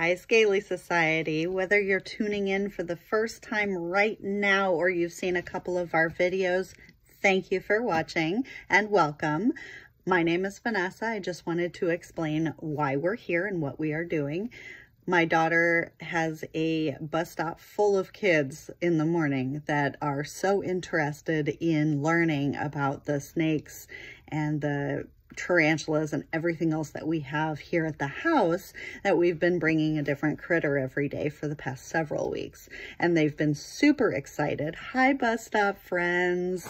Hi, Scaly Society. Whether you're tuning in for the first time right now or you've seen a couple of our videos, thank you for watching and welcome. My name is Vanessa. I just wanted to explain why we're here and what we are doing. My daughter has a bus stop full of kids in the morning that are so interested in learning about the snakes and the tarantulas and everything else that we have here at the house that we've been bringing a different critter every day for the past several weeks. And they've been super excited. Hi, bus stop friends.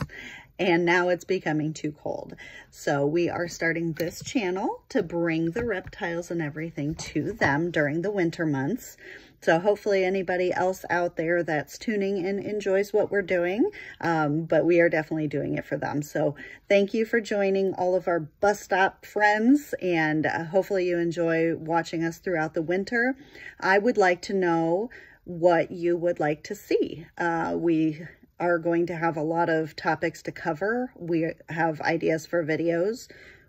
And now it's becoming too cold. So we are starting this channel to bring the reptiles and everything to them during the winter months. So hopefully anybody else out there that's tuning in enjoys what we're doing, um, but we are definitely doing it for them. So thank you for joining all of our bus stop friends, and uh, hopefully you enjoy watching us throughout the winter. I would like to know what you would like to see. Uh, we are going to have a lot of topics to cover. We have ideas for videos.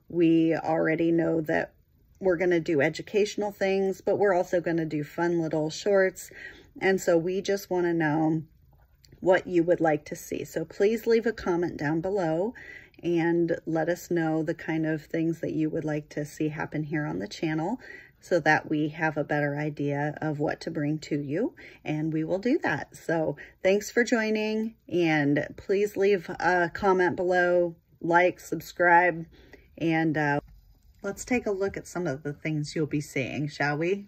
We already know that we're going to do educational things, but we're also going to do fun little shorts. And so we just want to know what you would like to see. So please leave a comment down below and let us know the kind of things that you would like to see happen here on the channel so that we have a better idea of what to bring to you and we will do that. So thanks for joining and please leave a comment below, like, subscribe, and uh, Let's take a look at some of the things you'll be seeing, shall we?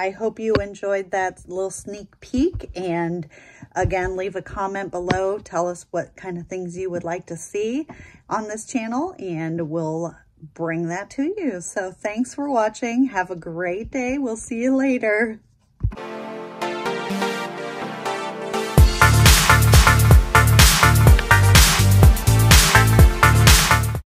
I hope you enjoyed that little sneak peek. And again, leave a comment below. Tell us what kind of things you would like to see on this channel and we'll bring that to you. So thanks for watching. Have a great day. We'll see you later.